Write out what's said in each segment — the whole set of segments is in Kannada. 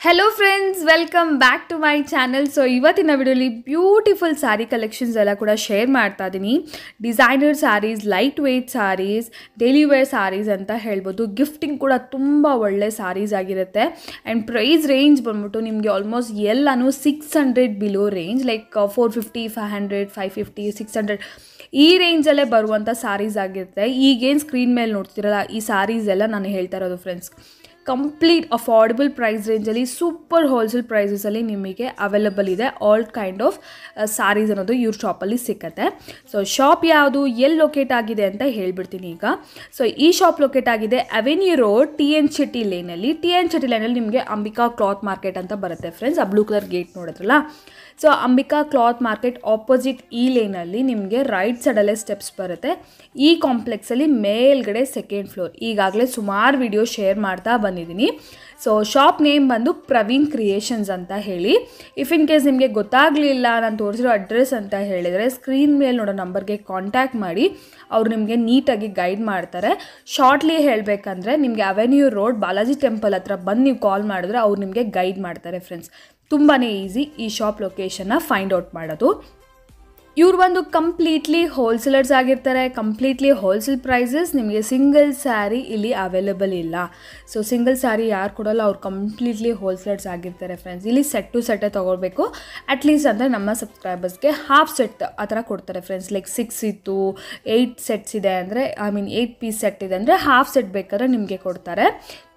Hello friends welcome back to my channel so ಇವತ್ತಿನ ವಿಡಿಯೋಲಿ ಬ್ಯೂಟಿಫುಲ್ ಸ್ಯಾರಿ ಕಲೆಕ್ಷನ್ಸ್ ಎಲ್ಲ ಕೂಡ ಶೇರ್ ಮಾಡ್ತಾ ಇದ್ದೀನಿ designer saris light weight saris daily wear saris ಅಂತ ಹೇಳ್ಬೋದು. ಗಿಫ್ಟಿಂಗ್ ಕೂಡ ತುಂಬ ಒಳ್ಳೆ ಸ್ಯಾರೀಸ್ ಆಗಿರುತ್ತೆ. ಆ್ಯಂಡ್ ಪ್ರೈಸ್ ರೇಂಜ್ ಬಂದ್ಬಿಟ್ಟು ನಿಮಗೆ ಆಲ್ಮೋಸ್ಟ್ ಎಲ್ಲನೂ six hundred below range like four fifty five hundred five fifty six hundred ಈ ರೇಂಜಲ್ಲೇ ಬರುವಂಥ ಸ್ಯಾರೀಸ್ ಆಗಿರುತ್ತೆ. ಈಗೇನು ಸ್ಕ್ರೀನ್ ಮೇಲೆ ನೋಡ್ತಿರಲ್ಲ, ಈ ಸ್ಯಾರೀಸ್ ಎಲ್ಲ ನಾನು ಹೇಳ್ತಾ ಇರೋದು ಫ್ರೆಂಡ್ಸ್ ಕಂಪ್ಲೀಟ್ ಅಫೋರ್ಡಬಲ್ ಪ್ರೈಸ್ ರೇಂಜಲ್ಲಿ ಸೂಪರ್ ಹೋಲ್ಸೇಲ್ ಪ್ರೈಸಸಲ್ಲಿ ನಿಮಗೆ ಅವೈಲಬಲ್ ಇದೆ. ಆಲ್ ಕೈಂಡ್ ಆಫ್ ಸ್ಯಾರೀಸ್ ಅನ್ನೋದು ಇವ್ರ ಶಾಪಲ್ಲಿ ಸಿಕ್ಕತ್ತೆ. ಸೊ ಶಾಪ್ ಯಾವುದು ಎಲ್ಲಿ ಲೊಕೇಟ್ ಆಗಿದೆ ಅಂತ ಹೇಳ್ಬಿಡ್ತೀನಿ ಈಗ. ಸೊ ಈ ಶಾಪ್ ಲೊಕೇಟ್ ಆಗಿದೆ avenue road T N Shetty ಲೈನಲ್ಲಿ ಟಿ ಎನ್ ಶೆಟ್ಟಿ ಲೈನಲ್ಲಿ ನಿಮಗೆ ಅಂಬಿಕಾ ಕ್ಲಾತ್ ಮಾರ್ಕೆಟ್ ಅಂತ ಬರುತ್ತೆ ಫ್ರೆಂಡ್ಸ್ ಆ ಬ್ಲೂ ಕಲರ್ ಗೇಟ್ ನೋಡಿದ್ರಲ್ಲ? So Ambika cloth market opposite ಈ ಲೇನಲ್ಲಿ ನಿಮಗೆ ರೈಟ್ ಸೈಡಲ್ಲೇ ಸ್ಟೆಪ್ಸ್ ಬರುತ್ತೆ. ಈ ಕಾಂಪ್ಲೆಕ್ಸಲ್ಲಿ ಮೇಲ್ಗಡೆ ಸೆಕೆಂಡ್ ಫ್ಲೋರ್ ಈಗಾಗಲೇ ಸುಮಾರು ವಿಡಿಯೋ ಶೇರ್ ಮಾಡ್ತಾ ಬಂದಿದ್ದೀನಿ. ಸೊ ಶಾಪ್ ನೇಮ್ ಬಂದು ಪ್ರವೀಣ್ ಕ್ರಿಯೇಷನ್ಸ್ ಅಂತ ಹೇಳಿ. ಇಫ್ ಇನ್ ಕೇಸ್ ನಿಮಗೆ ಗೊತ್ತಾಗಲಿಲ್ಲ, ನಾನು ತೋರಿಸಿರೋ ಅಡ್ರೆಸ್ ಅಂತ ಹೇಳಿದರೆ ಸ್ಕ್ರೀನ್ ಮೇಲೆ ನೋಡೋ ನಂಬರ್ಗೆ ಕಾಂಟ್ಯಾಕ್ಟ್ ಮಾಡಿ. ಅವ್ರು ನಿಮಗೆ ನೀಟಾಗಿ ಗೈಡ್ ಮಾಡ್ತಾರೆ. ಶಾರ್ಟ್ಲಿ ಹೇಳಬೇಕಂದ್ರೆ ನಿಮಗೆ ಅವೆನ್ಯೂ ರೋಡ್ ಬಾಲಾಜಿ ಟೆಂಪಲ್ ಹತ್ರ ಬಂದು ನೀವು ಕಾಲ್ ಮಾಡಿದ್ರೆ ಅವ್ರು ನಿಮಗೆ ಗೈಡ್ ಮಾಡ್ತಾರೆ ಫ್ರೆಂಡ್ಸ್ ತುಂಬಾ ಈಸಿ ಈ ಶಾಪ್ ಲೊಕೇಶನ್ನ ಫೈಂಡ್ ಔಟ್ ಮಾಡೋದು. ಇವ್ರು ಬಂದು ಕಂಪ್ಲೀಟ್ಲಿ ಹೋಲ್ಸೇಲರ್ಸ್ ಆಗಿರ್ತಾರೆ ಕಂಪ್ಲೀಟ್ಲಿ ಹೋಲ್ಸೇಲ್ ಪ್ರೈಸಸ್ ನಿಮಗೆ ಸಿಂಗಲ್ ಸ್ಯಾರಿ ಇಲ್ಲಿ ಅವೈಲೇಬಲ್ ಇಲ್ಲ. ಸೊ ಸಿಂಗಲ್ ಸ್ಯಾರಿ ಯಾರು ಕೊಡಲ್ಲ, ಅವ್ರು ಕಂಪ್ಲೀಟ್ಲಿ ಹೋಲ್ಸೇಲರ್ಸ್ ಆಗಿರ್ತಾರೆ ಫ್ರೆಂಡ್ಸ್ ಇಲ್ಲಿ ಸೆಟ್ ಟು ಸೆಟ್ಟೇ ತೊಗೊಳ್ಬೇಕು. ಅಟ್ಲೀಸ್ಟ್ ಅಂದರೆ ನಮ್ಮ ಸಬ್ಸ್ಕ್ರೈಬರ್ಸ್ಗೆ ಹಾಫ್ ಸೆಟ್ ಆ ಥರ ಕೊಡ್ತಾರೆ ಫ್ರೆಂಡ್ಸ್ ಲೈಕ್ ಸಿಕ್ಸ್ ಇತ್ತು ಏಯ್ಟ್ ಸೆಟ್ಸ್ ಇದೆ ಅಂದರೆ I mean eight piece set ಇದೆ ಅಂದರೆ ಹಾಫ್ ಸೆಟ್ ಬೇಕಾದ್ರೆ ನಿಮಗೆ ಕೊಡ್ತಾರೆ.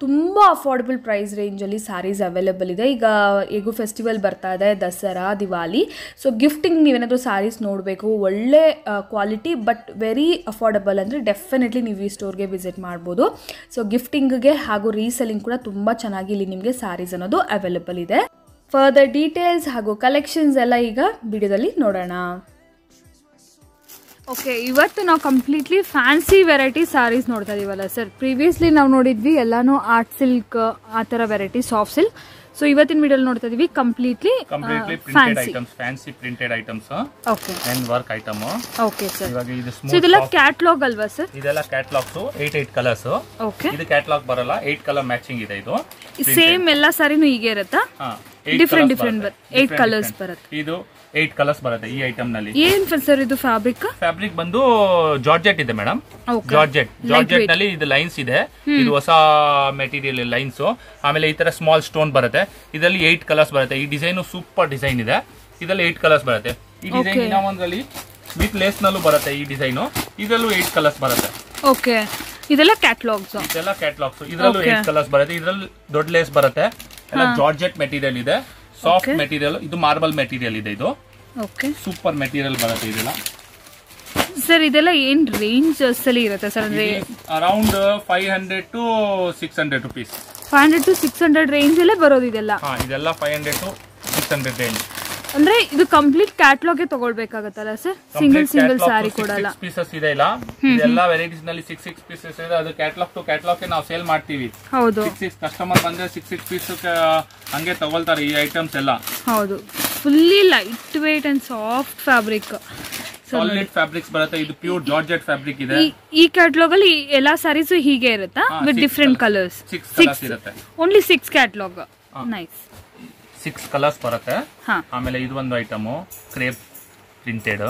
ತುಂಬ ಅಫೋರ್ಡಬಲ್ ಪ್ರೈಸ್ ರೇಂಜಲ್ಲಿ ಸ್ಯಾರೀಸ್ ಅವೈಲೇಬಲ್ ಇದೆ. ಈಗ ಹೇಗೂ ಫೆಸ್ಟಿವಲ್ ಬರ್ತಾ ಇದೆ, ದಸರಾ ದಿವಾಲಿ ಸೊ ಗಿಫ್ಟಿಂಗ್ ನೀವೇನಾದರೂ ಸ್ಯಾರೀಸ್ ನೋಡಬೇಕು. ಒಳ್ಳೆ ಕ್ವಾಲಿಟಿ ಬಟ್ ವೆರಿ ಅಫೋರ್ಡಬಲ್ ಅಂದರೆ ಡೆಫಿನೆಟ್ಲಿ ನೀವು ಈ ಸ್ಟೋರ್ಗೆ ವಿಸಿಟ್ ಮಾಡ್ಬೋದು. ಸೊ ಗಿಫ್ಟಿಂಗ್ಗೆ ಹಾಗೂ ರೀಸೆಲಿಂಗ್ ಕೂಡ ತುಂಬ ಚೆನ್ನಾಗಿ ಇಲ್ಲಿ ನಿಮಗೆ ಸ್ಯಾರೀಸ್ ಅನ್ನೋದು ಅವೈಲೇಬಲ್ ಇದೆ. ಫರ್ದರ್ ಡೀಟೇಲ್ಸ್ ಹಾಗೂ ಕಲೆಕ್ಷನ್ಸ್ ಎಲ್ಲ ಈಗ ವಿಡಿಯೋದಲ್ಲಿ ನೋಡೋಣ. ಓಕೆ ಇವತ್ತು ನಾವು ಕಂಪ್ಲೀಟ್ಲಿ ಫ್ಯಾನ್ಸಿ ವೆರೈಟಿ ಸ್ಯಾರೀಸ್ ನೋಡ್ತಾ ಇದೀವಲ್ಲ ಸರ್ ಪ್ರೀವಿಯಸ್ಲಿ ನಾವು ನೋಡಿದ್ವಿ ಎಲ್ಲಾನು ಆರ್ಟ್ ಸಿಲ್ಕ್ ಆ ಥರ ವೆರೈಟಿ ಸಾಫ್ಟ್ ಸಿಲ್ಕ್ ಸೊ ಇವತ್ತಿನ ವಿಡಿಯೋಲಿ ನೋಡ್ತಾ ಇದೀವಿ completely completely printed fancy items fancy printed items okay and work item okay sir ಇವಾಗ ಇದು ಸ್ಮೂತ್ ಇದೆಲ್ಲ ಕ್ಯಾಟಲಾಗ್ ಅಲ್ವಾ ಸರ್ ಇದೆಲ್ಲ catalogues eight eight colours okay ಇದು ಕ್ಯಾಟಲಾಗ್ ಬರಲ್ಲ 8 ಕಲರ್ ಮ್ಯಾಚಿಂಗ್ ಇದೆ ಇದು. ಸೇಮ್ ಎಲ್ಲ ಸಾರಿನೂ ಹೀಗೆ ಇರುತ್ತಾ? ಹಾ ಡಿಫ್ರೆಂಟ್ ಏಟ್ ಕಲರ್ಸ್ ಬರುತ್ತೆ. ಇದು ಏಟ್ ಕಲರ್ಸ್ ಬರುತ್ತೆ ಈ ಐಟಮ್ನಲ್ಲಿ. ಏನ್ ಸರ್ ಇದು ಫ್ಯಾಬ್ರಿಕ್ ಫ್ಯಾಬ್ರಿಕ್ ಬಂದು ಜಾರ್ಜೆಟ್ ಇದೆ ಮೇಡಮ್ ಜಾರ್ಜೆಟ್ ಜಾರ್ಜೆಟ್ನಲ್ಲಿ ಇದು ಲೈನ್ಸ್ ಇದೆ. ಇದು ಹೊಸ ಮೆಟೀರಿಯಲ್ ಲೈನ್ಸ್ ಆಮೇಲೆ ಈ ತರ ಸ್ಮಾಲ್ ಸ್ಟೋನ್ ಬರುತ್ತೆ. ಇದರಲ್ಲಿ ಏಟ್ ಕಲರ್ಸ್ ಬರುತ್ತೆ. ಈ ಡಿಸೈನ್ ಸೂಪರ್ ಡಿಸೈನ್ ಇದೆ. ಇದರಲ್ಲಿ ಏಟ್ ಕಲರ್ಸ್ ಬರುತ್ತೆ. ಈ ಡಿಸೈನ್ ಒಂದ್ರಲ್ಲಿ ಇನ್ನೊಂದ್ರಲ್ಲಿ ವಿತ್ ಲೇಸ್ ನಲ್ಲೂ ಬರುತ್ತೆ ಈ ಡಿಸೈನ್ ಇದರಲ್ಲೂ ಏಟ್ ಕಲರ್ಸ್ ಬರುತ್ತೆ. ಓಕೆ ಇದೆಲ್ಲ ಕ್ಯಾಟ್ಲಾಗ್ಸ್ ಇದೆಲ್ಲ ಕ್ಯಾಟ್ಲಾಗ್ಸ್ ಇದರಲ್ಲೂ. ಏಟ್ ಕಲರ್ಸ್ ಬರುತ್ತೆ. ಇದರಲ್ಲಿ ದೊಡ್ಡ ಲೇಸ್ ಬರುತ್ತೆ. ಎಲ್ಲ ಜಾರ್ಜೆಟ್ ಮೆಟೀರಿಯಲ್ ಇದೆ ಸಾಫ್ಟ್. ಮೆಟೀರಿಯಲ್ ಇದು ಮಾರ್ಬಲ್ ಮೆಟೀರಿಯಲ್ ಇದೆ ಇದು. ಓಕೆ ಸೂಪರ್ ಮೆಟೀರಿಯಲ್ ಬರುತ್ತೆ ಇದೆಲ್ಲ. ಸರ್ ಇದೆಲ್ಲ ಏನ್ ರೇಂಜ್ ಅಲ್ಲಿ ಇರುತ್ತೆ ಸರ್ ಅಂದ್ರೆ around five hundred to six hundred rupees five hundred to six hundred range ಅಲ್ಲೇ ಬರೋದು ಇದೆಲ್ಲ. ಹಾ ಇದೆಲ್ಲ five hundred to six hundred range ಅಂದ್ರೆ ಇದು ಕಂಪ್ಲೀಟ್ ಕ್ಯಾಟ್ಲಾಗೆ ತಗೊಳ್ಬೇಕಾಗತ್ತಲ್ಲ ಸರ್ ಸಿಂಗಲ್ ಸಿಂಗಲ್ ಸಾರಿ ಕೊಡಲ್ಲ. ಪೀಸಸ್ ಇದೆ ಇಲ್ಲ. ಇದೆಲ್ಲ ವೆರೈಟೀಸ್ನಲ್ಲಿ ಸಿಕ್ಸ್ ಸಿಕ್ಸ್ ಪೀಸಸ್ ಇದೆ. ಅದು ಕ್ಯಾಟ್ಲಾಗ್ ಟು ಕ್ಯಾಟ್ಲಾಗ್ ನಾವು ಸೇಲ್ ಮಾಡ್ತೀವಿ. ಹೌದು. ಸಿಕ್ಸ್ ಸಿಕ್ಸ್ ಕಸ್ಟಮರ್ ಬಂದ್ರೆ ಸಿಕ್ಸ್ ಸಿಕ್ಸ್ ಪೀಸ್ ಹಂಗೆ ತಗೊಳ್ತಾರೆ ಈ ಐಟಮ್ಸ್ ಎಲ್ಲ. ಹೌದು. Fully light weight and soft fabric solid fabrics ಬರುತ್ತೆ. ಇದು ಪ್ಯೂರ್ ಜಾರ್ಜೆಟ್ ಫ್ಯಾಬ್ರಿಕ್ ಇದೆ. ಈ ಕ್ಯಾಟ್ಲಾಗ್ ಅಲ್ಲಿ ಎಲ್ಲಾ ಸಾರೀಸ್ ಹೀಗೆ ಇರುತ್ತಾ? With different. ಕಲರ್ಸ್ Six ಇರುತ್ತೆ. Only six catalogue nice six colours ಬರುತ್ತೆ. ಹಾ. ಆಮೇಲೆ ಇದು ಒಂದು ಐಟಮ್ ಕ್ರೇಪ್ ಪ್ರಿಂಟೆಡ್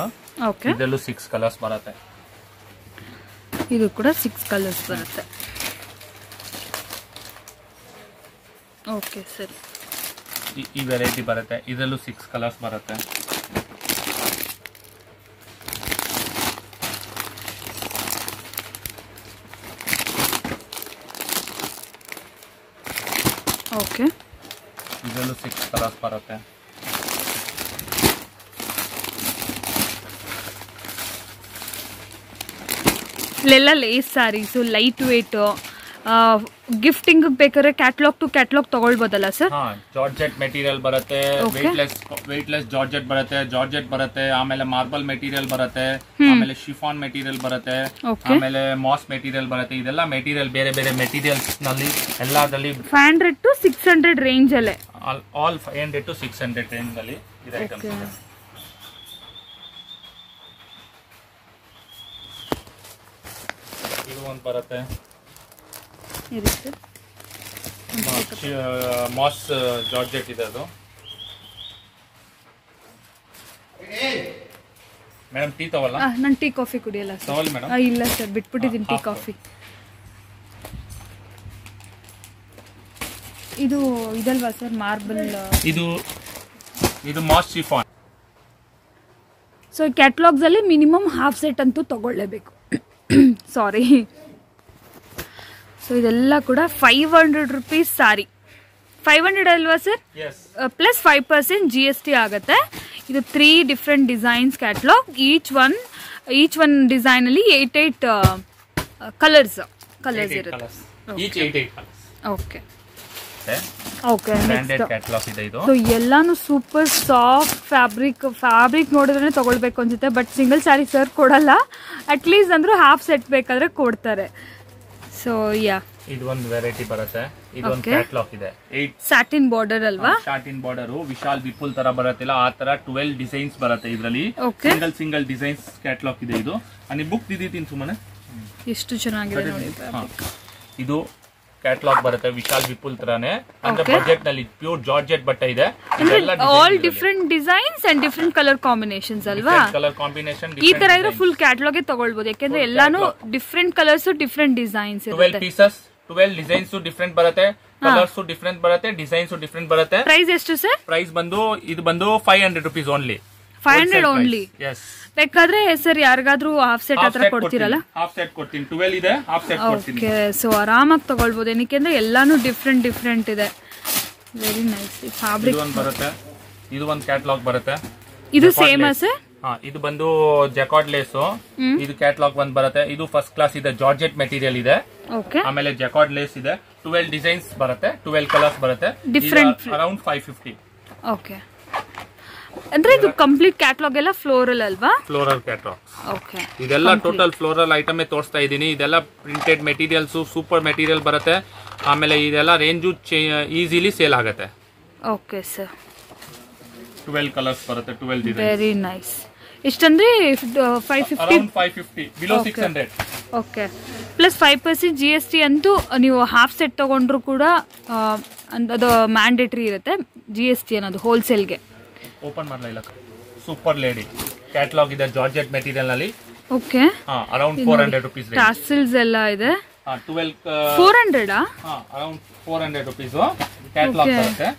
ಓಕೆ ಇದರಲ್ಲೂ ಸಿಕ್ಸ್ ಕಲರ್ಸ್ ಬರುತ್ತೆ. ಇದು ಕೂಡ ಸಿಕ್ಸ್ ಕಲರ್ಸ್ ಬರುತ್ತೆ. ಓಕೆ ಸರಿ. ಈ- ಈ ವೆರೈಟಿ ಬರುತ್ತೆ. ಇದರಲ್ಲೂ ಸಿಕ್ಸ್ ಕಲರ್ಸ್ ಬರುತ್ತೆ. ಓಕೆ ಇದರಲ್ಲೂ ಸಿಕ್ಸ್ ಕಲರ್ಸ್ ಬರುತ್ತೆ. ಇಲ್ಲೆಲ್ಲ lace saris light weight gifting ಬೇಕಾದ್ರೆ ಕ್ಯಾಟ್ಲಾಗ್ ಟು ಕ್ಯಾಟ್ಲಾಗ್ ತಗೊಳ್ಬೋದಲ್ಲ ಸರ್ ಜಾರ್ಜೆಟ್ ಮೆಟೀರಿಯಲ್ ಬರುತ್ತೆ. ವೆಯ್ಟ್ಲೆಸ್ ವೆಯ್ಟ್ಲೆಸ್ ಜಾರ್ಜೆಟ್ ಬರುತ್ತೆ ಜಾರ್ಜೆಟ್ ಬರುತ್ತೆ ಆಮೇಲೆ ಮಾರ್ಬಲ್ ಮೆಟೀರಿಯಲ್ ಬರುತ್ತೆ ಆಮೇಲೆ ಶಿಫಾನ್ ಮೆಟೀರಿಯಲ್ ಬರುತ್ತೆ ಆಮೇಲೆ ಮಾಸ್ ಮೆಟೀರಿಯಲ್ ಬರುತ್ತೆ. ಇದೆಲ್ಲ ಮೆಟೀರಿಯಲ್ ಬೇರೆ ಬೇರೆ ಮೆಟೀರಿಯಲ್ಸ್ನಲ್ಲಿ ಎಲ್ಲದಲ್ಲಿ five hundred to six hundred range ಅಲ್ಲೇ. All five hundred to six hundred ರೇಂಜ್ನಲ್ಲಿ ಇದೆ ಐಟಮ್ಸ್ ಇದು ಒಂದು ಬರುತ್ತೆ. ಇರುತ್ತೆ. ಮಾಸ್ ಜಾರ್ಜೆಟ್ ಇದೆ ಅದು. ಮೇಡಮ್ ಟೀ ತವಲ್ಲ ನಾನು ಟೀ ಕಾಫಿ ಕುಡಿಯಲ್ಲ ಸರ್. ಮೇಡಮ್ ಇಲ್ಲ ಸರ್ ಬಿಟ್ಬಿಟ್ಟಿದ್ದೀನಿ ಟೀ ಕಾಫಿ. ಇದು ಇದಲ್ವಾ ಸರ್ ಮಾರ್ಬಲ್ ಇದು ಇದು ಮಾಸ್ ಶಿಫಾನ್. ಸೊ ಕ್ಯಾಟ್ಲಾಗ್ಸಲ್ಲಿ ಮಿನಿಮಮ್ ಹಾಫ್ ಸೆಟ್ ಅಂತೂ ತಗೊಳ್ಳೇಬೇಕು. ಸಾರಿ ಸೊ ಇದೆಲ್ಲ ಕೂಡ five hundred rupees sari five hundred ಅಲ್ವಾ sir plus five percent G S T ಆಗುತ್ತೆ. ಇದು three different designs catalogue each one each one design ಅಲ್ಲಿ ಏಟ್ ಏಟ್ ಕಲರ್ಸ್ ಕಲರ್ಸ್ ಇರುತ್ತೆ. ಓಕೆ ಓಕೆ ಸೊ ಎಲ್ಲಾನು ಸೂಪರ್ ಸಾಫ್ಟ್ ಫ್ಯಾಬ್ರಿಕ್ ಫ್ಯಾಬ್ರಿಕ್ ನೋಡಿದ್ರೆ ತಗೊಳ್ಬೇಕು ಅನ್ಸುತ್ತೆ ಬಟ್ ಸಿಂಗಲ್ ಸ್ಯಾರಿ ಸರ್ ಕೊಡಲ್ಲ. ಅಟ್ಲೀಸ್ಟ್ ಅಂದ್ರೂ ಹಾಫ್ ಸೆಟ್ ಬೇಕಾದ್ರೆ ಕೊಡ್ತಾರೆ. ಸೊ ಯಾ ಇದು ಒಂದು ವೆರೈಟಿ ಬರುತ್ತೆ. ಇದು ಒಂದು. ಕ್ಯಾಟ್ಲಾಗ್ ಇದೆ. ಸ್ಯಾಟಿನ್ ಬಾರ್ಡರ್ ಅಲ್ವಾ? ಸ್ಯಾಟಿನ್ ಬಾರ್ಡರ್ ವಿಶಾಲ್ ವಿಪುಲ್ ತರ ಬರತ್ತಿಲ್ಲ. ಆ ತರ ಟ್ವೆಲ್ ಡಿಸೈನ್ಸ್ ಬರುತ್ತೆ ಇದರಲ್ಲಿ. ಸಿಂಗಲ್ ಸಿಂಗಲ್ ಡಿಸೈನ್ಸ್ ಕ್ಯಾಟ್ಲಾಗ್ ಇದೆ ಇದು. ಅನಿ ಬುಕ್ ದಿದೀತೀನಿ ಸುಮ್ಮನೆ ಎಷ್ಟು ಚೆನ್ನಾಗಿದೆ ನೋಡಿ. ಇದು ಕ್ಯಾಟ್ಲಾಗ್ ಬರುತ್ತೆ ವಿಶಾಲ್ ವಿಪುಲ್ ತರಾನೇ ಅಂದ್ರೆ. ಬಜೆಟ್ನಲ್ಲಿ ಪ್ಯೂರ್ ಜಾರ್ಜೆಟ್ ಬಟ್ಟೆ ಇದೆ. All different designs and different colour combinations ಅಲ್ವಾ? ಕಲರ್ ಕಾಂಬಿನೇಷನ್ ಈ ತರ ಇದ್ರೆ ಫುಲ್ ಕ್ಯಾಟ್ಲಾಗ್ ತಗೊಳ್ಬಹುದು ಯಾಕೆಂದ್ರೆ ಎಲ್ಲಾನು. Different colours different designs twelve pieces twelve designs different ಬರುತ್ತೆ ಕಲರ್ಸ್ ಡಿಫ್ರೆಂಟ್ ಬರುತ್ತೆ ಡಿಸೈನ್ಸ್ ಡಿಫ್ರೆಂಟ್ ಬರುತ್ತೆ. ಪ್ರೈಸ್ ಎಷ್ಟು ಸರ್ ಪ್ರೈಸ್ ಬಂದು ಇದು ಬಂದು five hundred rupees only five hundred only ಬೇಕಾದ್ರೆ ಸರ್ ಯಾರಿಗಾದ್ರೂ ಹಾಫ್ ಸೆಟ್ ಹತ್ರ ಕೊಡ್ತೀರಲ್ಲ? ಹಾಫ್ ಸೆಟ್ ಕೊಡ್ತೀನಿ. ಟ್ವೆಲ್ ಇದೆ ಹಾಫ್ ಸೆಟ್ ಓಕೆ ಸೊ ಆರಾಮಾಗಿ ತಗೊಳ್ಬೋದು. ಏನಕ್ಕೆ ಅಂದ್ರೆ ಎಲ್ಲಾನು ಡಿಫ್ರೆಂಟ್ ಡಿಫ್ರೆಂಟ್ ಇದೆ. ವೆರಿ ನೈಸ್ ಫ್ಯಾಬ್ರಿಕ್ ಇದು ಒಂದು ಬರುತ್ತೆ. ಇದು ಒಂದು ಕ್ಯಾಟ್ಲಾಗ್ ಬರುತ್ತೆ. ಇದು ಸೇಮ್ ಹಾ ಇದು ಬಂದು ಜಕಾರ್ಡ್ ಲೇಸ್ ಇದು ಕ್ಯಾಟ್ಲಾಗ್ ಬಂದ್ ಬರುತ್ತೆ. ಇದು ಫಸ್ಟ್ ಕ್ಲಾಸ್ ಇದೆ. ಜಾರ್ಜೆಟ್ ಮೆಟೀರಿಯಲ್ ಇದೆ. ಓಕೆ ಆಮೇಲೆ ಜಕಾರ್ಡ್ ಲೇಸ್ ಇದೆ. ಟ್ವೆಲ್ ಡಿಸೈನ್ಸ್ ಬರುತ್ತೆ. ಟುವೆಲ್ ಕಲರ್ಸ್ ಬರುತ್ತೆ. Different around five fifty okay ಅಂದ್ರೆ ಇದು ಕಂಪ್ಲೀಟ್ ಕ್ಯಾಟ್ಲಾಗ್ ಎಲ್ಲ ಫ್ಲೋರಲ್ ಅಲ್ವಾ? ಫ್ಲೋರಲ್ ಕ್ಯಾಟಲಾಗ್ ಓಕೆ ಇದೆಲ್ಲ ಟೋಟಲ್ ಫ್ಲೋರಲ್ ಐಟಮ್ ತೋರಿಸ್ತಾ ಇದ್ದೀನಿ. ಇದೆಲ್ಲ ಪ್ರಿಂಟೆಡ್ ಮೆಟೀರಿಯಲ್ಸ್ ಸೂಪರ್ ಮೆಟೀರಿಯಲ್ ಬರುತ್ತೆ. ಆಮೇಲೆ ಇದೆಲ್ಲ ರೇಂಜು ಈಸಿಲಿ ಸೇಲ್ ಆಗುತ್ತೆ. ಓಕೆ ಸರ್ ಟ್ವೆಲ್ ಕಲರ್ಸ್ ಬರುತ್ತೆ twelve very nice ಇಷ್ಟಂದ್ರೆ five fifty around five fifty below. Six hundred okay plus five percent G S T ಅಂತೂ ನೀವು ಹಾಫ್ ಸೆಟ್ ತಗೊಂಡ್ರು ಕೂಡ ಆ, ಅದು ಮ್ಯಾಂಡೇಟ್ರಿ ಇರುತ್ತೆ ಜಿ ಎಸ್ ಟಿ ಅನ್ನೋದು ಹೋಲ್ಸೇಲ್ಗೆ ಓಪನ್ ಮಾಡಲ ಇಲ್ಲ? Super lady. ಕ್ಯಾಟ್ಲಾಗ್ ಇದೆ georgette ಮೆಟೀರಿಯಲ್ನಲ್ಲಿ. Okay. Around four hundred rupees tassels ಎಲ್ಲ ಇದೆ. Twelve four hundred around four hundred rupees catalogue. ಬರುತ್ತೆ.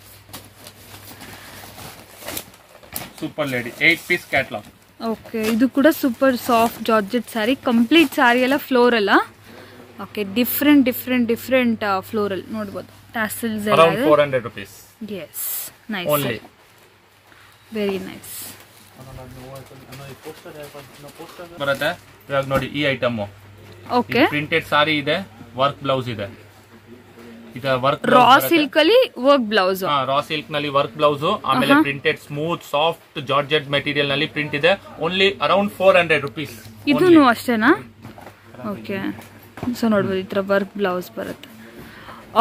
Super lady eight piece catalogue okay ಇದು ಕೂಡ super soft georgette sari complete sari ಎಲ್ಲ ಫ್ಲೋರಲ್ಲ okay different different different floral ನೋಡ್ಬೋದು. ಟಾಸಿಲ್ಸ್ ಎಲ್ಲ ಇದೆ. Four hundred rupees yes nice only very nice ಬರುತ್ತೆ? ಇವಾಗ ನೋಡಿ ಈ ಐಟಮ್ ಓಕೆ ಪ್ರಿಂಟೆಡ್ ಸಾರಿ ಇದೆ ವರ್ಕ್ ಬ್ಲೌಸ್ ಇದೆ. ಇದು ವರ್ಕ್ ರಾ ಸಿಲ್ಕ್ ಅಲ್ಲಿ ವರ್ಕ್ ಬ್ಲೌಸ್ ರಾ ಸಿಲ್ಕ್ನಲ್ಲಿ ವರ್ಕ್ ಬ್ಲೌಸ್ ಆಮೇಲೆ ಪ್ರಿಂಟೆಡ್ ಸ್ಮೂತ್ ಸಾಫ್ಟ್ ಜಾರ್ಜೆಟ್ ಮೆಟೀರಿಯಲ್ನಲ್ಲಿ ಪ್ರಿಂಟ್ ಇದೆ. Only around four hundred rupees ಇದೂ ಅಷ್ಟೇನಾ? ಓಕೆ ಸೊ ನೋಡ್ಬೋದು ಈ ಥರ ವರ್ಕ್ ಬ್ಲೌಸ್ ಬರುತ್ತೆ.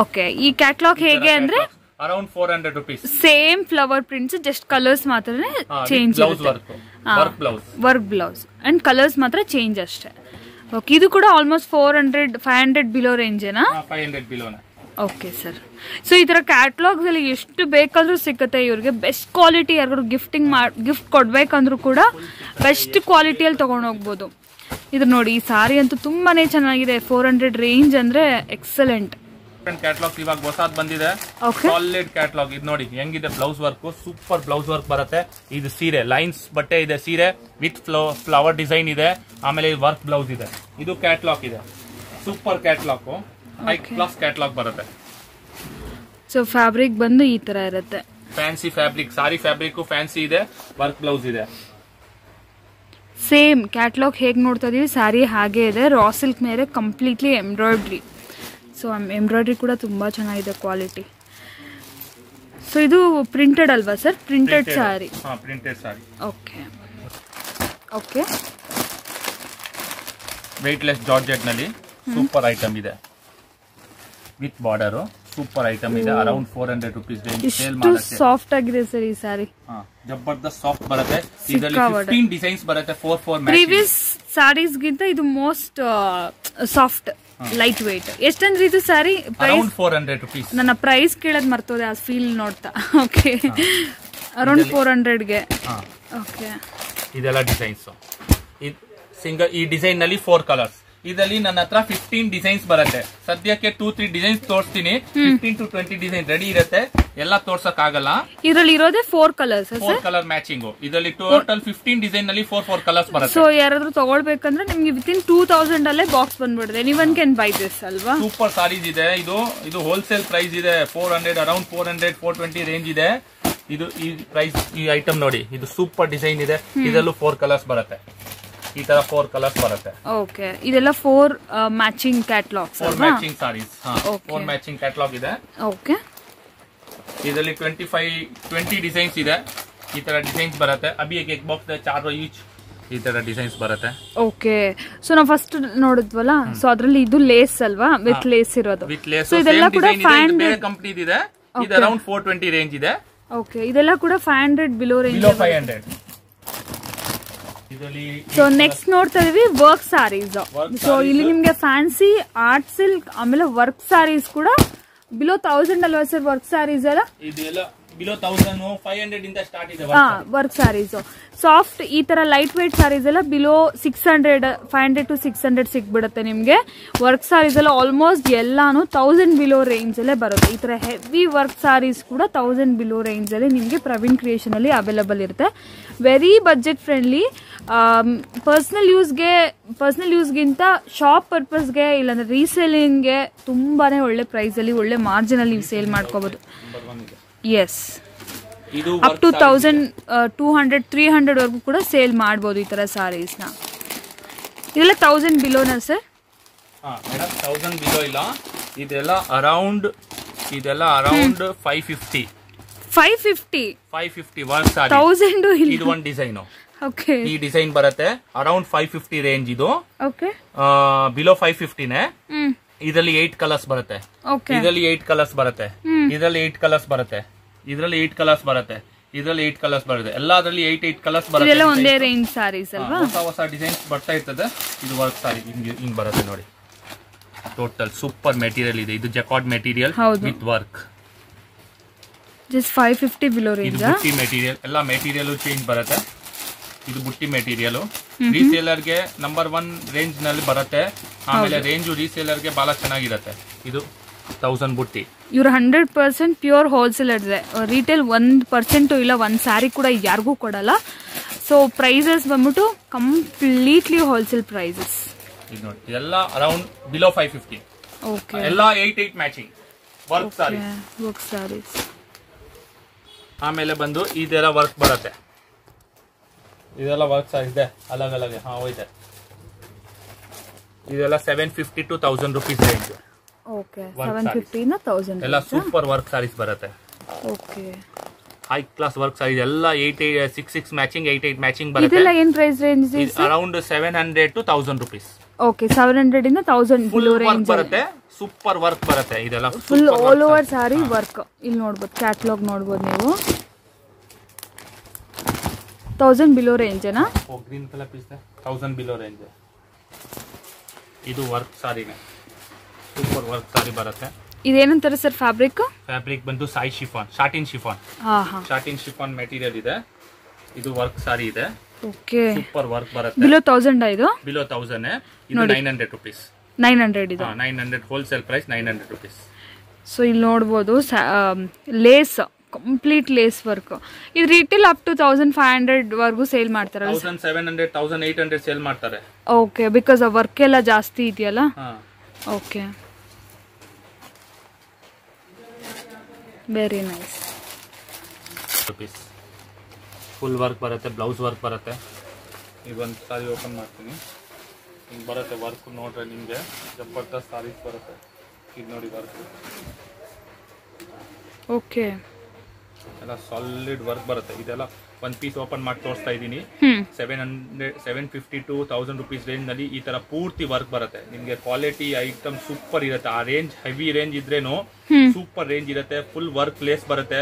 ಓಕೆ ಈ ಕ್ಯಾಟ್ಲಾಗ್ ಹೇಗೆ ಅಂದ್ರೆ around four hundred rupees same flower prints just colours ಮಾತ್ರ change work blouse work blouse and colours ಮಾತ್ರ ಚೇಂಜ್ ಅಷ್ಟೇ. ಓಕೆ ಇದು ಕೂಡ almost four hundred five hundred below ರೇಂಜೇನಾ five hundred ಬಿಲೋನ ಓಕೆ ಸರ್ ಸೊ ಈ ಥರ ಕ್ಯಾಟ್ಲಾಗ್ಸ್ ಅಲ್ಲಿ ಎಷ್ಟು ಬೇಕಾದ್ರೂ ಸಿಗುತ್ತೆ ಇವ್ರಿಗೆ. ಬೆಸ್ಟ್ ಕ್ವಾಲಿಟಿ ಯಾರಿಗಾದ್ರು ಗಿಫ್ಟಿಂಗ್ ಮಾಡಿ ಗಿಫ್ಟ್ ಕೊಡ್ಬೇಕಂದ್ರೂ ಕೂಡ ಬೆಸ್ಟ್ ಕ್ವಾಲಿಟಿಯಲ್ಲಿ ತೊಗೊಂಡು ಹೋಗ್ಬೋದು. ಇದು ನೋಡಿ ಈ ಸಾರಿ ಅಂತೂ ತುಂಬಾ ಚೆನ್ನಾಗಿದೆ. ಫೋರ್ ಹಂಡ್ರೆಡ್ ರೇಂಜ್ ಅಂದರೆ ಎಕ್ಸಲೆಂಟ್ ಕ್ಯಾಟ್ಲಾಗ್ ಇವಾಗ ಹೊಸದ್ ಬಂದಿದೆ. ಸಾಲಿಡ್ ಕ್ಯಾಟ್ಲಾಗ್ ಇದು ನೋಡಿ ಹೆಂಗಿದೆ blouse work super blouse work ಬರುತ್ತೆ. ಇದು ಸೀರೆ ಲೈನ್ಸ್ ಬಟ್ಟೆ ಇದೆ ಸೀರೆ ವಿತ್ ಫ್ಲವರ್ ಡಿಸೈನ್ ಇದೆ. ಆಮೇಲೆ ವರ್ಕ್ ಬ್ಲೌಸ್ ಇದೆ. ಇದು ಕ್ಯಾಟ್ಲಾಗ್ ಇದೆ. Super catalogue high class catalogue ಬರುತ್ತೆ. ಸೊ ಫ್ಯಾಬ್ರಿಕ್ ಬಂದು ಈ ತರ ಇರುತ್ತೆ. Fancy fabric sari fabric fancy ಇದೆ ವರ್ಕ್ ಬ್ಲೌಸ್ ಇದೆ. ಸೇಮ್ ಕ್ಯಾಟ್ಲಾಗ್ ಹೇಗೆ ನೋಡ್ತಾ ಇದೀವಿ? ಸಾರಿ ಹಾಗೆ ಇದೆ. ರಾ ಸಿಲ್ಕ್ ಮೇಲೆ ಕಂಪ್ಲೀಟ್ಲಿ ಎಂಬ್ರಾಯ್ಡ್ರಿ ಸೊ ಎಂಬ್ರಾಯ್ಡ್ರಿ ಕೂಡ ತುಂಬ ಚೆನ್ನಾಗಿದೆ ಕ್ವಾಲಿಟಿ. ಸೊ ಇದು ಪ್ರಿಂಟೆಡ್ ಅಲ್ವಾ sir? Printed sari printed okay okay weightless ಜಾರ್ಜೆಟ್ನಲ್ಲಿ super item ಇದೆ. ವಿತ್ ಬಾರ್ಡರು ಸೂಪರ್ ಐಟಮ್ ಇದೆ. Around four hundred rupees range sale ಮಾಡುತ್ತೆ ಸಾಫ್ಟ್ ಆಗಿದೆ ಸರ್ ಈ ಸಾರಿ ಜಬರ್ದಸ್ತ್ ಸಾಫ್ಟ್ ಬರುತ್ತೆ. ಇದರಲ್ಲಿ. ಫಿಫ್ಟೀನ್ ಡಿಸೈನ್ಸ್ ಬರುತ್ತೆ ಫೋರ್ ಫೋರ್ ಪ್ರೀವಿಯಸ್ ಸ್ಯಾರೀಸ್ಗಿಂತ ಇದು ಮೋಸ್ಟ್ ಸಾಫ್ಟ್ ಲೈಟ್ ವೇಟ್ ಎಷ್ಟಂದ್ರೆ ಇದು sari price four hundred rupees ನನ್ನ ಪ್ರೈಸ್ ಕೇಳೋದು ಮರ್ತೋದೆ ಆ ಫೀಲ್ ನೋಡ್ತಾ. ಓಕೆ ಅರೌಂಡ್ ಫೋರ್ ಹಂಡ್ರೆಡ್ಗೆ ಓಕೆ ಇದೆಲ್ಲ ಡಿಸೈನ್ಸ್ ಸಿಂಗಲ್ ಈ ಡಿಸೈನ್ನಲ್ಲಿ ಫೋರ್ ಕಲರ್ಸ್ ಇದರಲ್ಲಿ ನನ್ನ ಹತ್ರ ಫಿಫ್ಟೀನ್ ಡಿಸೈನ್ಸ್ ಬರುತ್ತೆ. ಸದ್ಯಕ್ಕೆ ಟೂ ತ್ರೀ ಡಿಸೈನ್ಸ್ ತೋರಿಸ್ತೀನಿ. Fifteen to twenty design ready ಇರುತ್ತೆ. ಎಲ್ಲ ತೋರ್ಸಕ್ ಆಗಲ್ಲ ಇದರಲ್ಲಿ ಇರೋದೇ four colours four colour matching ಇದರಲ್ಲಿ ಟೋಟಲ್ ಫಿಫ್ಟೀನ್ ಡಿಸೈನ್ನಲ್ಲಿ ಫೋರ್ ಫೋರ್ ಕಲರ್ಸ್ ಬರುತ್ತೆ. ಸೊ ಯಾರಾದ್ರೂ ತಗೊಳ್ಬೇಕಂದ್ರೆ ನಿಮ್ಗೆ ವಿತಿನ್ ಟೂ ತೌಸಂಡ್ ಅಲ್ಲೇ ಬಾಕ್ಸ್ ಬಂದ್ಬಿಡಿದೆ ಒನ್ ಕ್ಯಾನ್ ಬೈ ದಿಸ್ ಅಲ್ವಾ? ಸೂಪರ್ ಸಾರೀಸ್ ಇದೆ. ಇದು ಇದು ಹೋಲ್ಸೇಲ್ ಪ್ರೈಸ್ ಇದೆ. Four hundred around four hundred four twenty range ಇದೆ. ಇದು ಈ ಪ್ರೈಸ್ ಈ ಐಟಮ್ ನೋಡಿ. ಇದು ಸೂಪರ್ ಡಿಸೈನ್ ಇದೆ. ಇದರಲ್ಲೂ ಫೋರ್ ಕಲರ್ಸ್ ಬರುತ್ತೆ. ಈ ತರ ಫೋರ್ ಕಲರ್ಸ್ ಬರುತ್ತೆ. ಓಕೆ ಇದೆಲ್ಲ four matching catalogues four matching saris. Four matching catalogue ಇದೆ. ಓಕೆ ಇದರಲ್ಲಿ ಟ್ವೆಂಟಿ ಫೈವ್ ಟ್ವೆಂಟಿ ಡಿಸೈನ್ಸ್ ಇದೆ. ಈ ತರ ಡಿಸೈನ್ಸ್ ಬರುತ್ತೆ. ಅಭಿ ಎಗ್ ಬಾಕ್ಸ್ ಚಾರ್ ಈಚ್ ಈ ತರ ಡಿಸೈನ್ಸ್ ಬರುತ್ತೆ. ಓಕೆ ಸೊ ನಾವು ಫಸ್ಟ್ ನೋಡಿದ್ವಲ್ಲ? ಸೊ ಅದ್ರಲ್ಲಿ ಇದು ಲೇಸ್ ಅಲ್ವಾ? ವಿತ್ ಲೇಸ್ ಇರೋದು. ವಿತ್ ಲೇಸ್ ಸೊ ಇದೆಲ್ಲ ಕೂಡ ಬೇರೆ ಕಂಪ್ನಿ ಇದೆ. ಇದು ಅರೌಂಡ್ ಫೋರ್ ಟ್ವೆಂಟಿ ರೇಂಜ್ ಇದೆ. ಓಕೆ ಇದೆಲ್ಲ ಕೂಡ five hundred below range five hundred so next ನೋಡ್ತಾ ಇದೀವಿ ವರ್ಕ್ ಸಾರೀಸ್ ಸೊ ಇಲ್ಲಿ ನಿಮ್ಗೆ ಫ್ಯಾನ್ಸಿ ಆರ್ಟ್ ಸಿಲ್ಕ್ ಆಮೇಲೆ ವರ್ಕ್ ಸಾರೀಸ್ ಕೂಡ. ಬಿಲೋ ತೌಸಂಡ್ ಅಲ್ವಾ ಸರ್ ವರ್ಕ್ ಸಾರೀಸ್ ಎಲ್ಲ? ಬಿಲೋ ತೌಸಂಡ್ ಫೈವ್ ಹಂಡ್ರೆಡ್ ಇಂದ ಸ್ಟಾರ್ಟ್ ಇದೆ ವರ್ಕ್ ಸಾರೀಸ್ ಸಾಫ್ಟ್ ಈ ತರ ಲೈಟ್ ವೈಟ್ ಸ್ಯಾರೀಸ್ ಎಲ್ಲ below six hundred five hundred to six hundred ಸಿಕ್ಬಿಡುತ್ತೆ ನಿಮಗೆ. ವರ್ಕ್ ಸ್ಯಾರೀಸ್ ಎಲ್ಲ ಆಲ್ಮೋಸ್ಟ್ ಎಲ್ಲಾನು ತೌಸಂಡ್ ಬಿಲೋ ರೇಂಜ್ ಅಲ್ಲೇ ಬರುತ್ತೆ. ಈ ತರ ಹೆವಿ ವರ್ಕ್ ಸ್ಯಾರೀಸ್ ಕೂಡ ತೌಸಂಡ್ ಬಿಲೋ ರೇಂಜ್ ಅಲ್ಲಿ ನಿಮಗೆ ಪ್ರವೀಣ್ ಕ್ರಿಯೇಷನ್ ಅಲ್ಲಿ ಅವೈಲಬಲ್ ಇರುತ್ತೆ. ವೆರಿ ಬಜೆಟ್ ಫ್ರೆಂಡ್ಲಿ ಪರ್ಸನಲ್ ಯೂಸ್ಗೆ ಪರ್ಸ್ನಲ್ ಯೂಸ್ಗಿಂತ ಶಾಪ್ ಪರ್ಪಸ್ಗೆ ಇಲ್ಲಾಂದ್ರೆ ರೀಸೇಲಿಂಗ್ಗೆ ತುಂಬಾ ಒಳ್ಳೆ ಪ್ರೈಸಲ್ಲಿ ಒಳ್ಳೆ ಮಾರ್ಜಿನಲ್ಲಿ ನೀವು ಸೇಲ್ ಮಾಡ್ಕೋಬೋದು. Yes up to thousand two hundred three hundred ವರ್ಗೂ ಕೂಡ ಸೇಲ್ ಮಾಡ್ಬೋದು ಈ ಥರ ಸಾರೀಸ್ನ ಇದೆಲ್ಲ ತೌಸಂಡ್ ಬಿಲೋನ ಸರ್ ಮೇಡಮ್ ತೌಸಂಡ್ ಬಿಲೋ ಇಲ್ಲ. ಇದೆಲ್ಲ ಅರೌಂಡ್ ಇದೆಲ್ಲ around five fifty five fifty five fifty one thousand ಇದು ಒಂದು ಡಿಸೈನು ಈ ಡಿಸೈನ್ ಬರುತ್ತೆ. ಅರೌಂಡ್ ಫೈವ್ ಫಿಫ್ಟಿ ರೇಂಜ್ ಇದು. ಬಿಲೋ ಫೈವ್ ಫಿಫ್ಟಿನೇ ಇದರಲ್ಲಿ ಏಟ್ ಕಲರ್ಸ್ ಬರುತ್ತೆ. ಓಕೆ ಇದರಲ್ಲಿ ಏಟ್ ಕಲರ್ಸ್ ಬರುತ್ತೆ. ಇದರಲ್ಲಿ ಏಟ್ ಕಲರ್ಸ್ ಬರುತ್ತೆ. ಇದರಲ್ಲಿ ಏಟ್ ಕಲರ್ಸ್ ಬರುತ್ತೆ. ಇದರಲ್ಲಿ ಏಟ್ ಕಲರ್ಸ್ ಬರುತ್ತೆ. ಎಲ್ಲದರಲ್ಲಿ ಏಟ್ ಏಟ್ ಕಲರ್ಸ್ ಬರುತ್ತೆ ಇದೆಲ್ಲ ಒಂದೇ ರೇಂಜ್ ಸಾರೀಸ್ ಅಲ್ವಾ? ಹೊಸ ಹೊಸ ಡಿಸೈನ್ಸ್ ಬರ್ತಾ ಇರ್ತದೆ. ಇದು ವರ್ಕ್ ಸಾರಿ. ಹಿಂಗೆ ಹಿಂಗ್ ಬರುತ್ತೆ ನೋಡಿ. ಟೋಟಲ್ ಸೂಪರ್ ಮೆಟೀರಿಯಲ್ ಇದೆ. ಇದು jacquard material. With work just five fifty below range material ಎಲ್ಲ ಮೆಟೀರಿಯಲ್ ಚೇಂಜ್ ಬರುತ್ತೆ. ಇದು ಬುಟ್ಟಿ ಮೆಟೀರಿಯಲ್ ರೀಸೇಲರ್ಗೆ ನಂಬರ್ ಒನ್ ರೇಂಜ್ನಲ್ಲಿ ಬರುತ್ತೆ. ಆಮೇಲೆ ರೇಂಜ್ ರೀಸೇಲರ್ಗೆ ಬಹಳ ಚೆನ್ನಾಗಿರುತ್ತೆ. ಇದು ತೌಸಂಡ್ ಬುಟ್ಟಿ. ಇವ್ರು ಹಂಡ್ರೆಡ್ ಪರ್ಸೆಂಟ್ ಪ್ಯೂರ್ ಹೋಲ್ಸೇಲರ್ ಇದೆ ರಿಟೇಲ್ ಒಂದು ಪರ್ಸೆಂಟು ಇಲ್ಲ ಒಂದು ಸ್ಯಾರಿ ಕೂಡ ಯಾರಿಗೂ ಕೊಡಲ್ಲ. ಸೊ ಪ್ರೈಸಸ್ ಬಂದ್ಬಿಟ್ಟು ಕಂಪ್ಲೀಟ್ಲಿ ಹೋಲ್ಸೇಲ್ ಪ್ರೈಸಸ್ ಇದು ನೋಡಿ ಇದೆಲ್ಲ around below five fifty okay ಎಲ್ಲ eight eight matching work sari work saris ಆಮೇಲೆ ಬಂದು ಇದೆಲ್ಲ ವರ್ಕ್ ಬರುತ್ತೆ. ಇದೆಲ್ಲ ವರ್ಕ್ ಇದೆ. ಅಲಗ್ ಅಲಗ್ ಹಾ ಹೋಯ್ತೆ. ಇದೆಲ್ಲ seven fifty to thousand rupees range okay seven. ಫಿಫ್ಟಿನ thousand ಎಲ್ಲ ಸೂಪರ್ ವರ್ಕ್ ಸಾರೀಸ್ ಬರುತ್ತೆ. Okay high class work saris ಎಲ್ಲ eight eight six six matching eight eight matching ಬರುತ್ತೆ. ಇದೆಲ್ಲ ಏನ್ price range around seven hundred to thousand rupees okay seven hundred ಇಂದ ತೌಸಂಡ್ ಫುಲ್ ವರ್ಕ್ ರೇಂಜ್ ಬರುತ್ತೆ ಸೂಪರ್ ವರ್ಕ್ ಬರುತ್ತೆ. ಇದೆಲ್ಲ full all over sari work ಇಲ್ಲಿ ನೋಡ್ಬೋದು ಕ್ಯಾಟ್ಲಾಗ್ ನೋಡ್ಬೋದು ನೀವು. Thousand below ರೇಂಜೇನಾ green colour piece thousand below range ಇದು ವರ್ಕ್ ಸಾರಿನೇ. ಸೂಪರ್ ವರ್ಕ್ ಸಾರಿ ಬರುತ್ತೆ. ಇದೇನಂತಾರೆ ಸರ್ ಫ್ಯಾಬ್ರಿಕ್ ಫ್ಯಾಬ್ರಿಕ್ ಬಂದು Sai chiffon satin chiffon. Satin chiffon material ಇದೆ. ಇದು ವರ್ಕ್ ಸಾರಿ ಇದೆ. ಓಕೆ. ಸೂಪರ್ ವರ್ಕ್ ಬರುತ್ತೆ. ಬಿಲೋ ತೌಸಂಡ್ ಇದು? ಬಿಲೋ ತೌಸಂಡ್ ಇದು nine hundred rupees nine hundred ಇದು? Nine hundred wholesale price nine hundred rupees so ಇಲ್ಲಿ ನೋಡ್ಬೋದು ಲೇಸ್ ಕಂಪ್ಲೀಟ್ ಲೇಸ್ ವರ್ಕ್ ಇದು retail up to thousand five hundred ವರ್ಗೂ sale ಮಾಡ್ತಾರೆ. Seven hundred thousand eight hundred sale ಮಾಡ್ತಾರೆ. ಓಕೆ ಬಿಕಾಸ್ ಆ ವರ್ಕ್ ಎಲ್ಲ ಜಾಸ್ತಿ ಇದೆಯಲ್ಲ? ಹಾ. Okay very nice rupees full work ಬರುತ್ತೆ ಬ್ಲೌಸ್ ವರ್ಕ್ ಬರುತ್ತೆ. ಈಗ ಒಂದು ಸಾರಿ ಓಪನ್ ಮಾಡ್ತೀನಿ. ಹಿಂಗೆ ಬರುತ್ತೆ ವರ್ಕ್ ನೋಡ್ರೆ ನಿಮಗೆ. ಜಬರ್ದಸ್ತ್ ಸಾರೀಸ್ ಬರುತ್ತೆ. ಇದು ನೋಡಿ ವರ್ಕ್ ಓಕೆ ಎಲ್ಲ ಸಾಲಿಡ್ ವರ್ಕ್ ಬರುತ್ತೆ. ಇದೆಲ್ಲ ಒನ್ ಪೀಸ್ ಓಪನ್ ಮಾಡಿ ತೋರಿಸ್ತಾ ಇದ್ದೀನಿ. ಹ್ಮ್. Seven hundred seven fifty to thousand rupees ರೇಂಜ್ನಲ್ಲಿ ಈ ತರ ಪೂರ್ತಿ ವರ್ಕ್ ಬರುತ್ತೆ. ನಿಮಗೆ ಕ್ವಾಲಿಟಿ ಐಟಮ್ ಸೂಪರ್ ಇರುತ್ತೆ. ಆ ರೇಂಜ್ ಹೆವಿ ರೇಂಜ್ ಇದ್ರೇನು ಸೂಪರ್ ರೇಂಜ್ ಇರುತ್ತೆ. ಫುಲ್ ವರ್ಕ್ ಪ್ಲೇಸ್ ಬರುತ್ತೆ.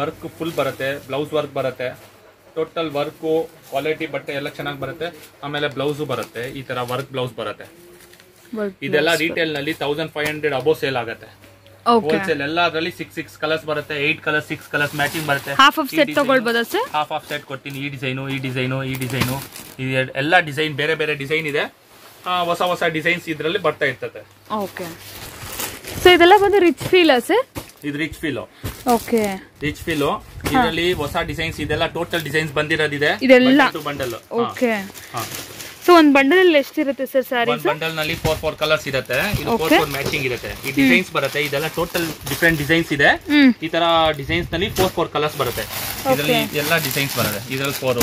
ವರ್ಕ್ ಫುಲ್ ಬರುತ್ತೆ. ಬ್ಲೌಸ್ ವರ್ಕ್ ಬರುತ್ತೆ. ಟೋಟಲ್ ವರ್ಕು ಕ್ವಾಲಿಟಿ ಬಟ್ಟೆ ಎಲ್ಲ ಚೆನ್ನಾಗಿ ಬರುತ್ತೆ. ಆಮೇಲೆ ಬ್ಲೌಸು ಬರುತ್ತೆ. ಈ ತರ ವರ್ಕ್ ಬ್ಲೌಸ್ ಬರುತ್ತೆ. ಇದೆಲ್ಲ ರೀಟೇಲ್ನಲ್ಲಿ thousand five hundred above sale ಆಗುತ್ತೆ. ಹೋಲ್ಸೇಲ್ ಎಲ್ಲ ಅದರಲ್ಲಿ ಸಿಕ್ಸ್ ಸಿಕ್ಸ್ ಕಲರ್ಸ್ ಬರುತ್ತೆ eight colour six colours matching ಬರುತ್ತೆ. ಹಾಫ್ ಆಫ್ ಸೆಟ್ ತಗೊಳ್ಬೋದಾ ಸರ್ ಹಾಫ್ ಆಫ್ ಸೆಟ್ ಕೊಡ್ತೀನಿ ಈ ಡಿಸೈನು ಈ ಡಿಸೈನು ಈ ಡಿಸೈನು ಎಲ್ಲ ಡಿಸೈನ್ ಬೇರೆ ಬೇರೆ ಡಿಸೈನ್ ಇದೆ. ಹೊಸ ಹೊಸ ಡಿಸೈನ್ಸ್ ಇದರಲ್ಲಿ ಬರ್ತಾ ಇರ್ತದೆ. ಓಕೆ ಸೊ ಇದೆಲ್ಲ ಬಂದು ರಿಚ್ ಫೀಲ್ ಸರ್ ಇದು rich feel okay rich feel ಇದರಲ್ಲಿ ಹೊಸ ಡಿಸೈನ್ಸ್ ಇದೆಲ್ಲ ಟೋಟಲ್ ಡಿಸೈನ್ಸ್ ಬಂದಿರೋದಿದೆ. ಇದೆಲ್ಲ? ಬಂಡಲ್ ಓಕೆ ಸೊ ಒಂದು ಬಂಡಲಲ್ಲಿ ಎಷ್ಟಿರುತ್ತೆ ಸರ್ ಸಾರಿ ಬಂಡಲ್ನಲ್ಲಿ ಫೋರ್ ಫೋರ್ ಕಲರ್ಸ್ ಇರುತ್ತೆ. ಇದು ಫೋರ್. ಫೋರ್ ಮ್ಯಾಚಿಂಗ್ ಇರುತ್ತೆ. ಈ ಡಿಸೈನ್ಸ್ ಬರುತ್ತೆ. ಇದೆಲ್ಲ ಟೋಟಲ್ ಡಿಫ್ರೆಂಟ್ ಡಿಸೈನ್ಸ್ ಇದೆ. ಈ ತರ ಡಿಸೈನ್ಸ್ನಲ್ಲಿ ಫೋರ್ ಫೋರ್ ಕಲರ್ಸ್ ಬರುತ್ತೆ. ಇದರಲ್ಲಿ ಎಲ್ಲ ಡಿಸೈನ್ಸ್ ಬರುತ್ತೆ. ಇದ್ರಲ್ಲಿ ಫೋರ್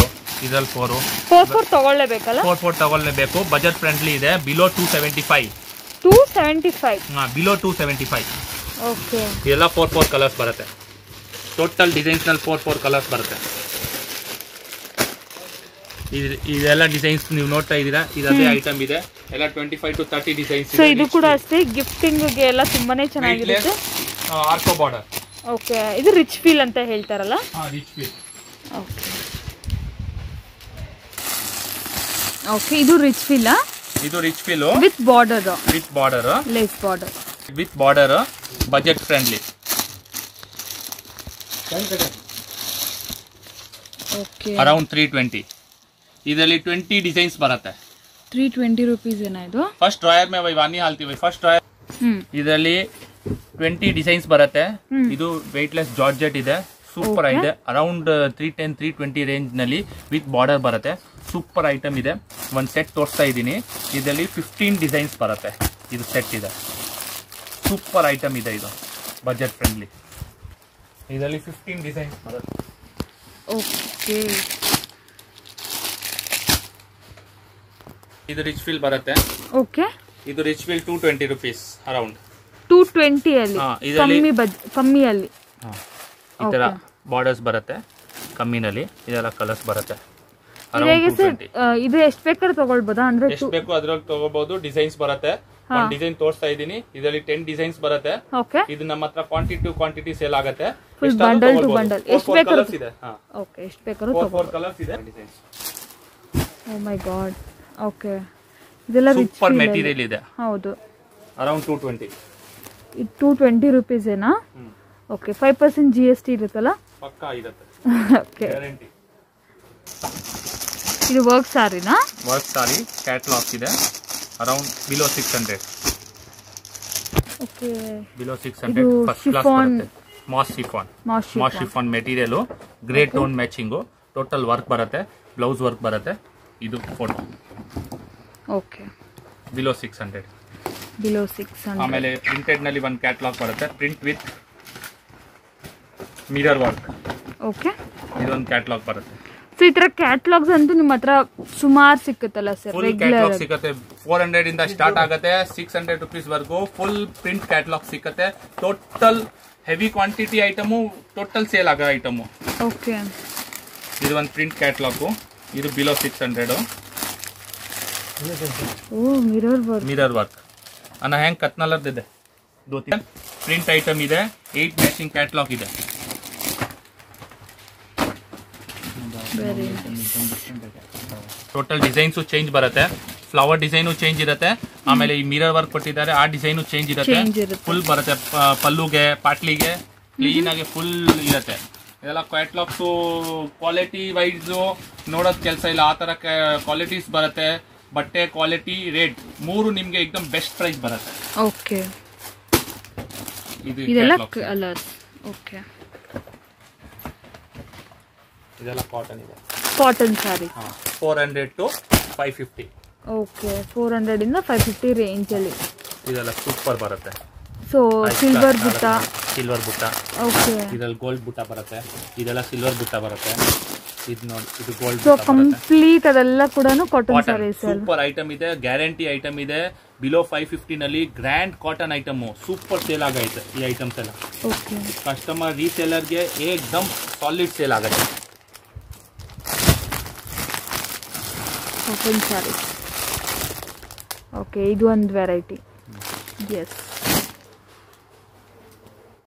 ಇದ್ರಲ್ಲಿ ಫೋರ್ ಫೋರ್ ಫೋರ್ ತಗೊಳ್ಳೇಬೇಕಲ್ಲ? ಫೋರ್ ಫೋರ್ ತಗೊಳ್ಳೇಬೇಕು. ಬಜೆಟ್ ಫ್ರೆಂಡ್ಲಿ ಇದೆ. Below two seventy five two seventy five below two seventy five okay ಇದೆಲ್ಲ ಫೋರ್ ಫೋರ್ ಕಲರ್ಸ್ ಬರುತ್ತೆ. ಟೋಟಲ್ ಡಿಸೈನ್ಸ್ನಲ್ಲಿ ಫೋರ್ ಫೋರ್ ಕಲರ್ಸ್ ಬರುತ್ತೆ. ಇದ್- ಇದೆಲ್ಲ ಡಿಸೈನ್ಸ್ ನೀವು ನೋಡ್ತಾ ಇದ್ದೀರಾ? ಇದೇ ಐಟಮ್ ಇದೆ. ಎಲ್ಲ twenty five to thirty designs so ಇದು ಕೂಡ ಅಷ್ಟೇ ಗಿಫ್ಟಿಂಗ್ಗೆ ಎಲ್ಲ ತುಂಬಾನೇ ಚೆನ್ನಾಗಿರುತ್ತೆ. ಆರ್ಕೋ ಬಾರ್ಡರ್ ಓಕೆ ಇದು ರಿಚ್ ಫೀಲ್ ಅಂತ ಹೇಳ್ತಾರಲ್ಲ? ರಿಚ್ ಫೀಲ್ ಓಕೆ ಓಕೆ ಇದು ರಿಚ್ ಫೀಲ್ ಇದು rich feel with border with border lace border with border budget friendly okay around three twenty ಇದರಲ್ಲಿ ಟ್ವೆಂಟಿ ಡಿಸೈನ್ಸ್ ಬರುತ್ತೆ. ತ್ರೀ ಟ್ವೆಂಟಿ ರುಪೀಸ್ ಏನಾಯ್ತು ಫಸ್ಟ್ ಡ್ರಾಯರ್ ಮೇ ವಾನಿ ಹಾಲ್ತೀವಿ ಫಸ್ಟ್ ಡ್ರಾಯರ್ ಇದರಲ್ಲಿ ಟ್ವೆಂಟಿ ಡಿಸೈನ್ಸ್ ಬರುತ್ತೆ. ಇದು ವೆಯ್ಟ್ಲೆಸ್ ಜಾರ್ಜೆಟ್ ಇದೆ. ಸೂಪರ್. ಇದೆ. Around three ten three twenty ರೇಂಜ್ನಲ್ಲಿ with border ಬರುತ್ತೆ. ಸೂಪರ್ ಐಟಮ್ ಇದೆ. ಒಂದು ಸೆಟ್ ತೋರಿಸ್ತಾ ಇದ್ದೀನಿ. ಇದರಲ್ಲಿ ಫಿಫ್ಟೀನ್ ಡಿಸೈನ್ಸ್ ಬರುತ್ತೆ. ಇದು ಸೆಟ್ ಇದೆ. ಸೂಪರ್ ಐಟಮ್ ಇದೆ ಇದು. ಬಜೆಟ್ ಫ್ರೆಂಡ್ಲಿ ಇದರಲ್ಲಿ ಫಿಫ್ಟೀನ್ ಡಿಸೈನ್ಸ್ ಬರುತ್ತೆ. ಓಕೆ ಇದು ರಿಚ್ ಫೀಲ್ ಬರುತ್ತೆ. ಓಕೆ ಇದು rich feel two twenty rupees around two ಟ್ವೆಂಟಿಯಲ್ಲಿ ಹಾ, ಇದರಲ್ಲಿ- ಕಮ್ಮಿ ಅಲ್ಲಿ ಕಮ್ಮಿಯಲ್ಲಿ. ಈ ತರ ಬಾರ್ಡರ್ಸ್ ಬರುತ್ತೆ ಕಮ್ಮಿನಲ್ಲಿ ಇದೆಲ್ಲ ಕಲರ್ಸ್ ಬರುತ್ತೆ ಇದು ಅರೌಂಡ್ ಹೇಗೆ ಟೂ ಸರ್ ಟ್ವೆಂಟಿ ಇದು ಎಷ್ಟು ಬೇಕಾದ್ರೆ ತಗೊಳ್ಬೋದಾ? ಅಂದ್ರೆ ಎಷ್ಟು ಬೇಕು ಅದ್ರಲ್ಲಿ ತಗೋಬಹುದು ಡಿಸೈನ್ಸ್ ಬರುತ್ತೆ. ಒಂದು ಡಿಸೈನ್ ತೋರಿಸ್ತಾ ಇದ್ದೀನಿ ಇದರಲ್ಲಿ ಟೆನ್ ಡಿಸೈನ್ಸ್ ಬರುತ್ತೆ. ಓಕೆ ಇದು ನಮ್ಮ ಹತ್ರ ಕ್ವಾಂಟಿಟಿ ಟು ಕ್ವಾಂಟಿಟಿ ಸೇಲ್ ಆಗುತ್ತೆ. Full bundle to bundle. Four, ಎಷ್ಟು ಬೇಕಾದ್ರೂ- colours ಇದೆ. ಓಕೆ ಎಷ್ಟು ಬೇಕಾದ್ರೂ ಫೋರ್ ಫೋರ್ ಕಲರ್ಸ್ ಇದೆ. Designs oh my God okay. ಇದೆಲ್ಲ ಸೂಪರ್ ಮೆಟೀರಿಯಲ್ ಇದೆ. ಹೌದು. ಅರೌಂಡ್ ಟೂ ಟ್ವೆಂಟಿ ಇದು ಟೂ ಟ್ವೆಂಟಿ ರುಪೀಸ್ ಏನಾ? Okay five percent G S T ಇರುತ್ತಲ್ಲ? ಪಕ್ಕಾ ಇರುತ್ತೆ. ಓಕೆ ಗ್ಯಾರಂಟಿ ಇದು ವರ್ಕ್ ಸಾರಿನಾ ವರ್ಕ್ ಸಾರಿ ಕ್ಯಾಟ್ಲಾಗ್ಸ್ ಇದೆ. Around below six hundred okay. Below six hundred first class ಬರುತ್ತೆ. Moss chiffon moss chiffon material grey tone matching total work ಬರುತ್ತೆ. ಬ್ಲೌಸ್ ವರ್ಕ್ ಬರುತ್ತೆ. ಇದು photo okay below six hundred below six ಆಮೇಲೆ ಪ್ರಿಂಟೆಡ್ನಲ್ಲಿ ಒಂದು ಕ್ಯಾಟ್ಲಾಗ್ ಬರುತ್ತೆ. Print with mirror work okay ಇದೊಂದು ಕ್ಯಾಟ್ಲಾಗ್ ಬರುತ್ತೆ. ಸೊ ಈ ತರ ಕ್ಯಾಟ್ಲಾಗ್ಸ್ ಅಂತೂ ನಿಮ್ಮ ಹತ್ರ ಸುಮಾರು ಸಿಕ್ಕುತ್ತಲ್ಲ ಸರ್ ಫುಲ್ ಕ್ಯಾಟಲಾಗ್ ಕ್ಯಾಟ್ಲಾಗ್ ಸಿಗುತ್ತೆ ಫೋರ್ ಹಂಡ್ರೆಡ್ ಇಂದ ಸ್ಟಾರ್ಟ್ ಆಗುತ್ತೆ. ಸಿಕ್ಸ್ ಹಂಡ್ರೆಡ್ ರುಪೀಸ್ ವರ್ಗು ಫುಲ್ ಪ್ರಿಂಟ್ ಕ್ಯಾಟ್ಲಾಗ್ ಸಿಗುತ್ತೆ total heavy quantity item total sale ಆಗೋ ಐಟಮು ಓಕೆ ಇದು ಒಂದು ಪ್ರಿಂಟ್ ಕ್ಯಾಟ್ಲಾಗು ಇದು below six hundred mirror work ಅನ್ನ ಹೆಂಗ್ ಕತ್ನಲದ್ದಿದೆ ಧೋತಿ ಪ್ರಿಂಟ್ ಐಟಮ್ ಇದೆ ಏಟ್ ಮ್ಯಾಚಿಂಗ್ ಕ್ಯಾಟ್ಲಾಗ್ ಇದೆ. ಟೋಟಲ್ ಡಿಸೈನ್ಸು ಚೇಂಜ್ ಬರುತ್ತೆ. ಫ್ಲವರ್ ಡಿಸೈನು ಚೇಂಜ್ ಇರುತ್ತೆ. ಆಮೇಲೆ ಈ ಮಿರರ್ ವರ್ಕ್ ಕೊಟ್ಟಿದ್ದಾರೆ ಆ ಡಿಸೈನು ಚೇಂಜ್ ಇರುತ್ತೆ. ಫುಲ್ ಬರುತ್ತೆ ಪಲ್ಲುಗೆ ಪಾಟ್ಲಿಗೆ ಕ್ಲೀನ್ ಆಗಿ ಫುಲ್ ಇರುತ್ತೆ. ಇದೆಲ್ಲ ಕ್ಯಾಟ್ಲಾಗ್ಸು ಕ್ವಾಲಿಟಿ ವೈಸು ನೋಡೋದು ಕೆಲಸ ಇಲ್ಲ. ಆ ತರ ಕ್ವಾಲಿಟೀಸ್ ಬರುತ್ತೆ. ಬಟ್ಟೆ ಕ್ವಾಲಿಟಿ ರೇಟ್ ಮೂರು ನಿಮಗೆ ಏಕದಮ್ ಬೆಸ್ಟ್ ಪ್ರೈಸ್ ಬರುತ್ತೆ. ಓಕೆ ಇದು ಇದೆಲ್ಲ. ಓಕೆ ಇದೆಲ್ಲ ಕಾಟನ್ ಇದೆ. Cotton sari four hundred to five fifty okay four hundred ಇಂದ ಫೈವ್ ಫಿಫ್ಟಿ ರೇಂಜಲ್ಲಿ ಇದೆಲ್ಲ ಸೂಪರ್ ಬರುತ್ತೆ. ಸೊ ಸಿಲ್ವರ್ ಬುಟ್ಟ. ಸಿಲ್ವರ್ ಬುಟ್ಟ. ಇದ್ರಲ್ಲಿ ಗೋಲ್ಡ್ ಬುಟ್ಟ ಬರುತ್ತೆ. ಇದೆಲ್ಲ ಸಿಲ್ವರ್ ಬುಟ್ಟ ಬರುತ್ತೆ. ಇದು ನೋಡಿ ಇದು ಗೋಲ್ಡ್ ಸೊ ಕಂಪ್ಲೀಟ್ ಅದೆಲ್ಲ ಕೂಡ ಕಾಟನ್ ಸ್ಯಾರೀಸ್ ಸೂಪರ್ ಐಟಮ್ ಇದೆ ಗ್ಯಾರಂಟಿ ಐಟಮ್ ಇದೆ. Below five ಫಿಫ್ಟಿನಲ್ಲಿ grand cotton item super sale ಆಗೈತೆ ಈ ಐಟಮ್ಸ್ ಎಲ್ಲ. ಕಸ್ಟಮರ್ ರೀಸೇಲರ್ಗೆ ಏಕ್ದಮ್ ಸಾಲಿಡ್ ಸೇಲ್ ಆಗತ್ತೆ. ಕಾಟನ್ ಸ್ಯಾರೀಸ್ ಓಕೆ ಇದು ಒಂದು ವೆರೈಟಿ ಎಸ್